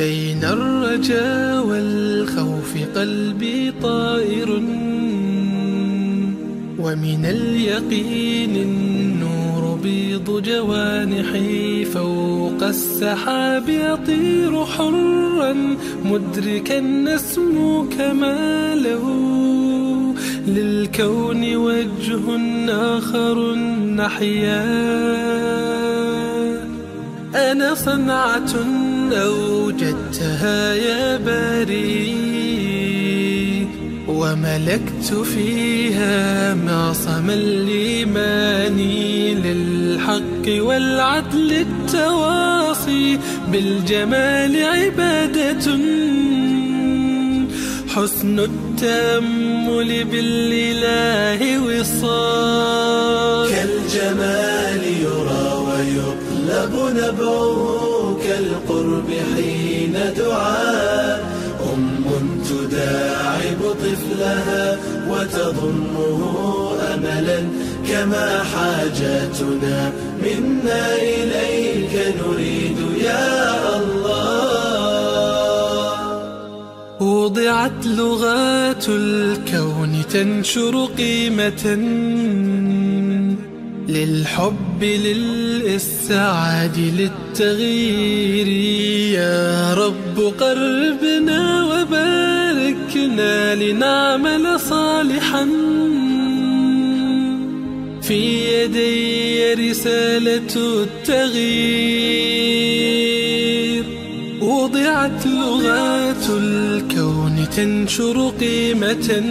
الرجا والخوف قلبي طائر. ومن اليقين النور بيض جوانحي فوق السحاب يطير حرا مدركا نسمو كماله للكون وجه آخر نحيا. أنا صنعة أوجدتها يا باري وملكت فيها معصم الإيمان للحق والعدل التواصي بالجمال عبادة. حسن التأمل بالإله وصال. كالجمال يرى ويطلب نبعه كالقرب حين دعاء أم تداعب طفلها وتضمه أملا كما حاجاتنا منا إليك نريد يا الله. وضعت لغات الكون تنشر قيمة. للحب للإسعاد للتغيير. يا رب قربنا وباركنا لنعمل صالحا. في يدي رسالة التغيير. وضعت لغات الكون تنشر قيمة.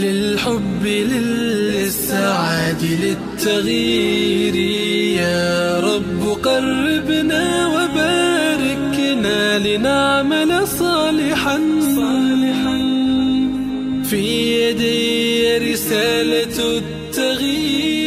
للحب للسعاد للتغيير. يا رب قربنا وباركنا لنعمل صالحا. في يدي رسالة التغيير.